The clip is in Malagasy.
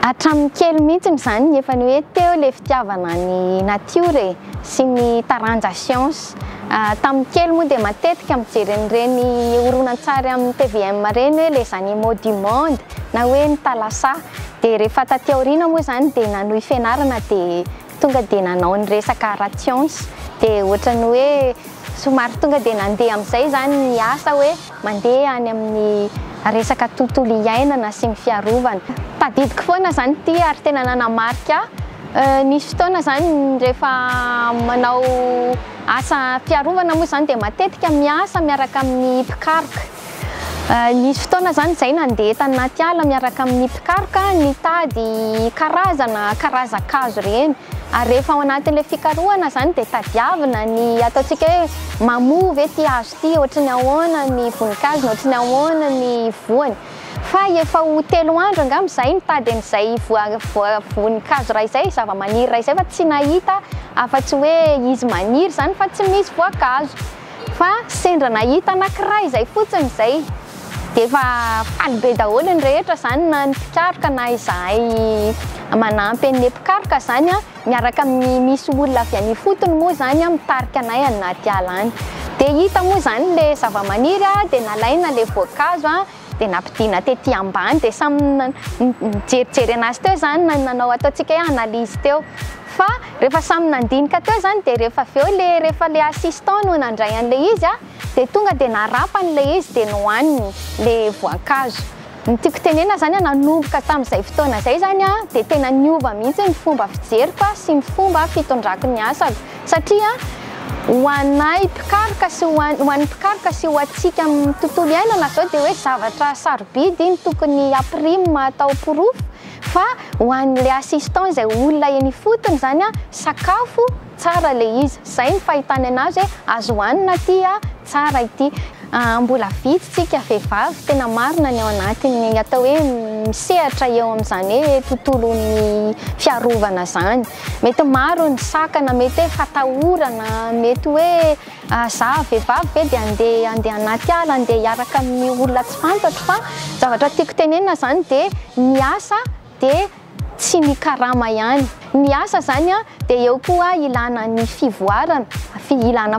Hatramin'ny kely mihitsy izany efa ny hoe teo ilay fitiavana ny natiora e, sy ny taranja siansa. Ah, tamin'ny kely moa dia matetika mijery an'ireny horonantsary amin'ny tvm ireny hoe les animaux du monde na hoe ny talasa. Dia rehefa taty aoriana moa izany dia nanohy fianarana dia. Tonga dia nanao ny resaka ration-sy dia ohatran'ny hoe somary tonga dia nandeha amin'izay izany ny asa hoe mandeha any amin'ny resaka tontolo iainana sy ny fiarovana. Tadidiko foana izany ity ary tena nanamarika ahy. Nisy fotoana izany rehefa manao asa fiarovana moa izany dia matetika miasa miaraka amin'ny mpikaroka. Nisy fotoana izany izay nandeha tany anaty ala miaraka amin'ny mpikaroka nitady karazana karazan-kazo ireny. Ary rehefa ao anatin'ilay fikarohana izany dia tadiavina ny ataontsika hoe mamoa ve ity hazo ity, ohatran'ny ahoana ny voninkazony, ohatran'ny ahoana ny voany. Fa efa ho telo andro angamba izahay nitady an'izay voankazo iray izay, zavamaniry iray izay fa tsy nahita afa-tsy hoe izy maniry izany fa tsy misy voankazo. Fa sendra nahita anankiray izay fotsiny izay dia efa faly be daholo ny rehetra izany na ny mpikaroka na izahay manampy an'ilay mpikaroka izany miaraka amin'ny misy olona avy any ifotony moa izany mitarika anay any anaty ala any dia hita moa izany ilay zavamaniry dia nalaina ilay voankazo dia nampidina tety ambany dia samy nijerijery anazy teo izany na nanao ataontsika hoe analyse teo fa rehefa samy nandinika teo izany dia rehefa avy eo ilay rehefa ilay assistant no nandray an'ilay izy dia tonga dia narapany ilay izy dia nohaniny ilay voankazo. Ny tiako tenenina izany nanomboka tamin'izay fotoana izay izany dia tena niova mihitsy ny fomba fijeriko sy ny fomba fitondrako ny asako. Satria ho anay mpikaroka sy ho an, ho an'ny mpikaroka sy ho antsika amin'ny tontolo iainana izao dia hoe zavatra sarobidy iny tokony hapirim atao porofo fa ho an'ilay assistant izay olona eny ifotony izany an, sakafo tsara ilay izy, izay ny fahitany anazy hoe azo hanina ity an, tsara ity. Mbola vitsy tsika vehivavy tena marina ny ao anatin'ny atao hoe misehatra eo amin'izany hoe tontolon'ny fiarovana izany. Mety maro ny sakana, mety hoe fatahorana, mety hoe za vehivavy ve dia andeha andeha anaty ala andeha hiaraka amin'ny olona tsy fantatro fa ny zavatra tiako tenenina zany dia ny asa dia tsy ny karama ihany, ny asa zany dia eo koa ilana ny fivoarana, ilana